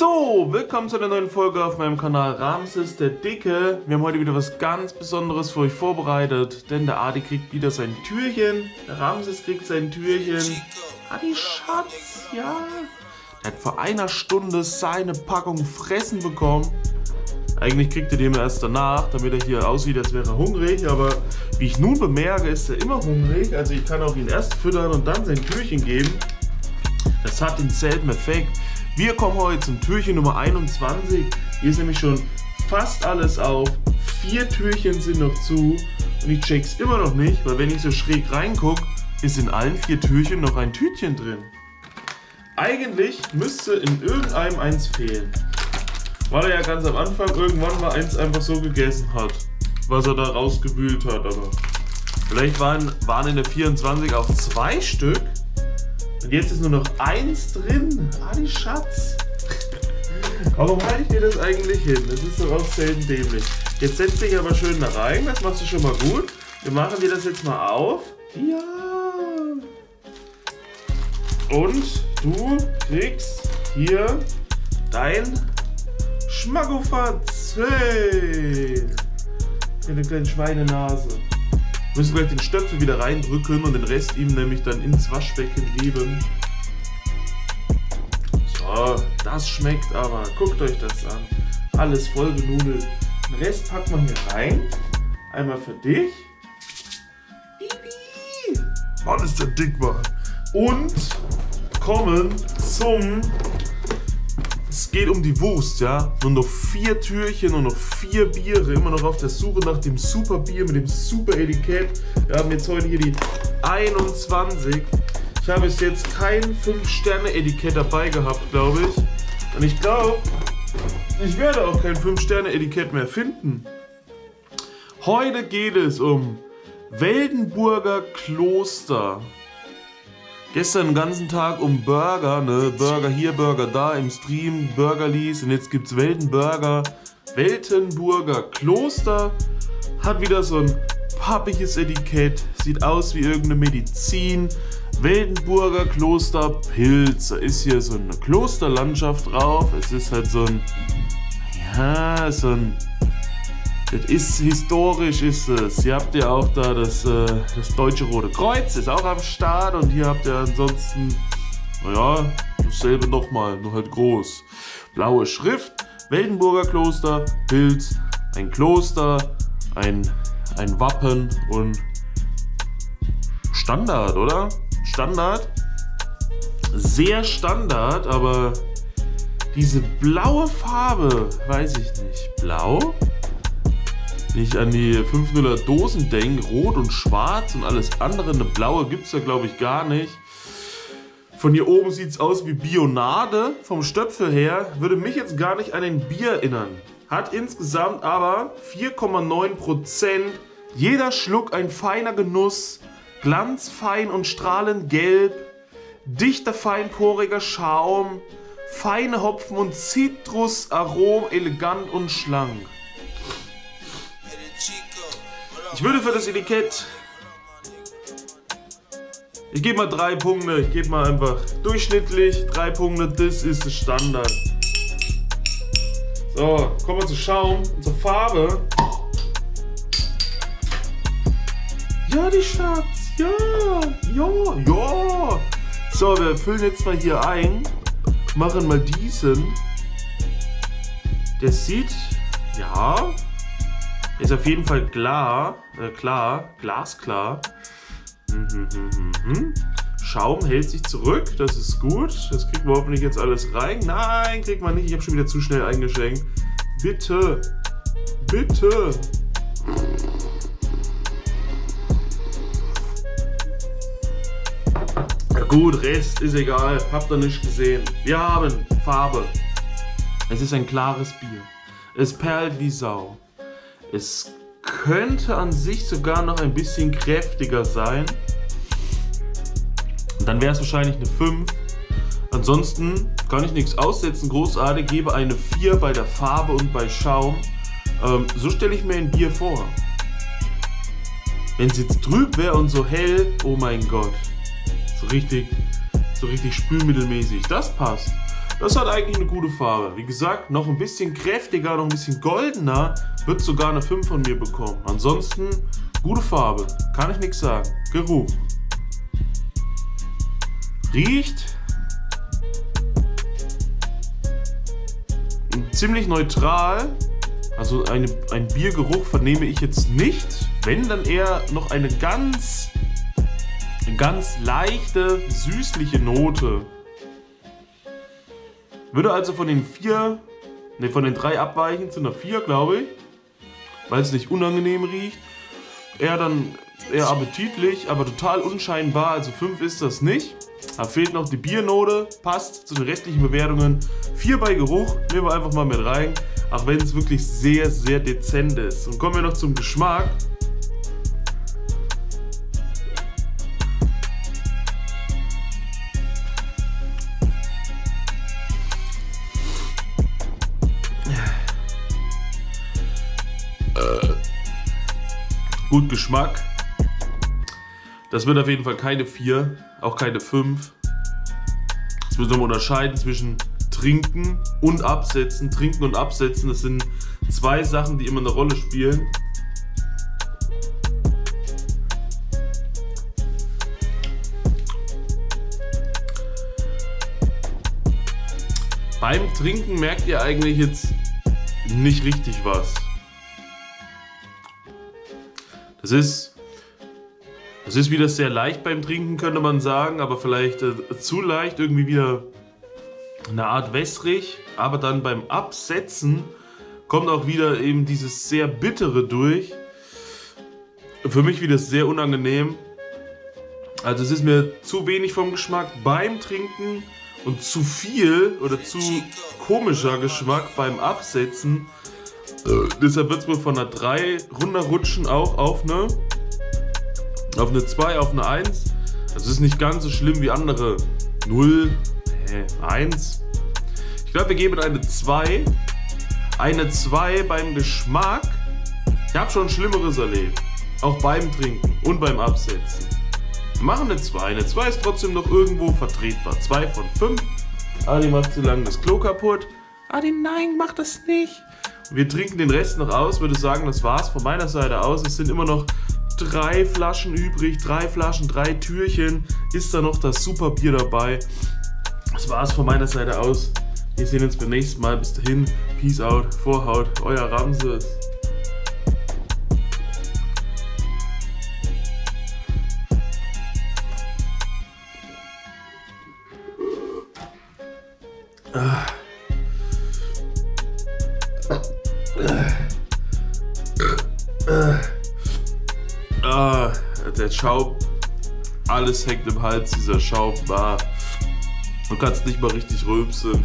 So, willkommen zu einer neuen Folge auf meinem Kanal Ramses der Dicke. Wir haben heute wieder was ganz Besonderes für euch vorbereitet, denn der Adi kriegt wieder sein Türchen. Der Ramses kriegt sein Türchen. Adi Schatz, ja. Er hat vor einer Stunde seine Packung Fressen bekommen. Eigentlich kriegt er den erst danach, damit er hier aussieht, als wäre er hungrig. Aber wie ich nun bemerke, ist er immer hungrig. Also ich kann auch ihn erst füttern und dann sein Türchen geben. Das hat denselben Effekt. Wir kommen heute zum Türchen Nummer 21. Hier ist nämlich schon fast alles auf. Vier Türchen sind noch zu. Und ich check's immer noch nicht, weil wenn ich so schräg reingucke, ist in allen vier Türchen noch ein Tütchen drin. Eigentlich müsste in irgendeinem eins fehlen. Weil er ja ganz am Anfang irgendwann mal eins einfach so gegessen hat. Was er da rausgewühlt hat, aber. Vielleicht waren, waren in der 24 auch zwei Stück. Und jetzt ist nur noch eins drin. Adi Schatz. Warum halte ich dir das eigentlich hin? Das ist doch auch selten dämlich. Jetzt setz dich aber schön da rein. Das machst du schon mal gut. Wir machen dir das jetzt mal auf. Ja. Und du kriegst hier dein Schmackofatz. Hey. Eine kleine Schweinenase. Wir müssen gleich den Stöpsel wieder reindrücken und den Rest ihm nämlich dann ins Waschbecken geben. So, das schmeckt aber. Guckt euch das an. Alles voll genudelt. Den Rest packt man hier rein. Einmal für dich. Bibi. Mann, ist der dick, Mann. Und kommen zum es geht um die Wurst, ja. Nur noch vier Türchen und noch vier Biere. Immer noch auf der Suche nach dem super Bier mit dem super Etikett. Wir haben jetzt heute hier die 21. Ich habe bis jetzt kein 5-Sterne-Etikett dabei gehabt, glaube ich. Und ich glaube, ich werde auch kein 5-Sterne-Etikett mehr finden. Heute geht es um Weldenburger Kloster. Gestern den ganzen Tag um Burger, ne? Burger hier, Burger da im Stream, Burgerlies und jetzt gibt's Weltenburger. Weltenburger Kloster hat wieder so ein pappiges Etikett, sieht aus wie irgendeine Medizin. Weltenburger Kloster Pilz, da ist hier so eine Klosterlandschaft drauf. Es ist halt so ein, ja, so ein das ist historisch, ist es. Hier habt ihr auch da das, äh, das Deutsche Rote Kreuz, ist auch am Start. Und hier habt ihr ansonsten, naja, dasselbe nochmal, nur halt groß. Blaue Schrift, Weldenburger Kloster, Pilz, ein Kloster, ein, ein Wappen und Standard, oder? Standard. Sehr Standard, aber diese blaue Farbe, weiß ich nicht. Blau? Wenn ich an die 5.0er Dosen denke, rot und schwarz und alles andere, eine blaue gibt es da glaube ich gar nicht. Von hier oben sieht es aus wie Bionade. Vom Stöpsel her würde mich jetzt gar nicht an ein Bier erinnern. Hat insgesamt aber 4,9%. Jeder Schluck ein feiner Genuss. Glanzfein und strahlend gelb. Dichter feinporiger Schaum. Feine Hopfen und Zitrusarom elegant und schlank. Ich würde für das Etikett. Ich gebe mal drei Punkte. Ich gebe mal einfach durchschnittlich drei Punkte. Das ist der Standard. So, kommen wir zu Schaum zur Farbe. Ja, die Schatz. Ja, ja, ja. So, wir füllen jetzt mal hier ein. Machen mal diesen. Der sieht, ja, ist auf jeden Fall klar, äh, klar, glasklar. Mhm, mhm, mhm. Schaum hält sich zurück, das ist gut. Das kriegen wir hoffentlich jetzt alles rein. Nein, kriegt man nicht. Ich habe schon wieder zu schnell eingeschenkt. Bitte, bitte. Ja gut, Rest ist egal. Habt ihr nicht gesehen. Wir haben Farbe. Es ist ein klares Bier. Es perlt wie Sau. Es könnte an sich sogar noch ein bisschen kräftiger sein. Dann wäre es wahrscheinlich eine 5. Ansonsten kann ich nichts aussetzen. Großartig, gebe eine 4 bei der Farbe und bei Schaum. Ähm, so stelle ich mir ein Bier vor. Wenn es jetzt trüb wäre und so hell, oh mein Gott. So richtig, so richtig spülmittelmäßig. Das passt. Das hat eigentlich eine gute Farbe. Wie gesagt, noch ein bisschen kräftiger, noch ein bisschen goldener, wird sogar eine 5 von mir bekommen. Ansonsten gute Farbe, kann ich nichts sagen. Geruch. Riecht ziemlich neutral. Also eine, ein Biergeruch vernehme ich jetzt nicht. Wenn, dann eher noch eine ganz, ganz leichte, süßliche Note. Würde also von den vier, ne, von den drei abweichen zu einer vier, glaube ich. Weil es nicht unangenehm riecht. Eher dann eher appetitlich, aber total unscheinbar. Also fünf ist das nicht. Da fehlt noch die Biernote, passt zu den restlichen Bewertungen. 4 bei Geruch, nehmen wir einfach mal mit rein. Auch wenn es wirklich sehr, sehr dezent ist. Und kommen wir noch zum Geschmack. Gut Geschmack. Das wird auf jeden Fall keine 4, auch keine 5. Jetzt müssen wir unterscheiden zwischen Trinken und Absetzen. Trinken und Absetzen, das sind zwei Sachen, die immer eine Rolle spielen. Beim Trinken merkt ihr eigentlich jetzt nicht richtig was. Das ist es ist wieder sehr leicht beim Trinken, könnte man sagen, aber vielleicht äh, zu leicht, irgendwie wieder eine Art wässrig. Aber dann beim Absetzen kommt auch wieder eben dieses sehr bittere durch. Für mich wieder sehr unangenehm. Also es ist mir zu wenig vom Geschmack beim Trinken und zu viel oder zu komischer Geschmack beim Absetzen. Deshalb wird es mir von einer 3 runterrutschen auch auf eine auf eine 2, auf eine 1. Das ist nicht ganz so schlimm wie andere. 0, hä, 1. Ich glaube, wir geben eine 2. Eine 2 beim Geschmack. Ich habe schon Schlimmeres erlebt. Auch beim Trinken und beim Absetzen. Wir machen eine 2. Eine 2 ist trotzdem noch irgendwo vertretbar. 2 von 5. Adi macht zu lange das Klo kaputt. Adi, nein, mach das nicht. Wir trinken den Rest noch aus. Würde sagen, das war's von meiner Seite aus. Es sind immer noch drei Flaschen übrig, drei Flaschen, drei Türchen. Ist da noch das Superbier dabei? Das war's von meiner Seite aus. Wir sehen uns beim nächsten Mal. Bis dahin, Peace out, Vorhaut, euer Ramses. Ah. der Schaum, alles hängt im Hals, dieser Schaum war. Du kannst nicht mal richtig rülpsen.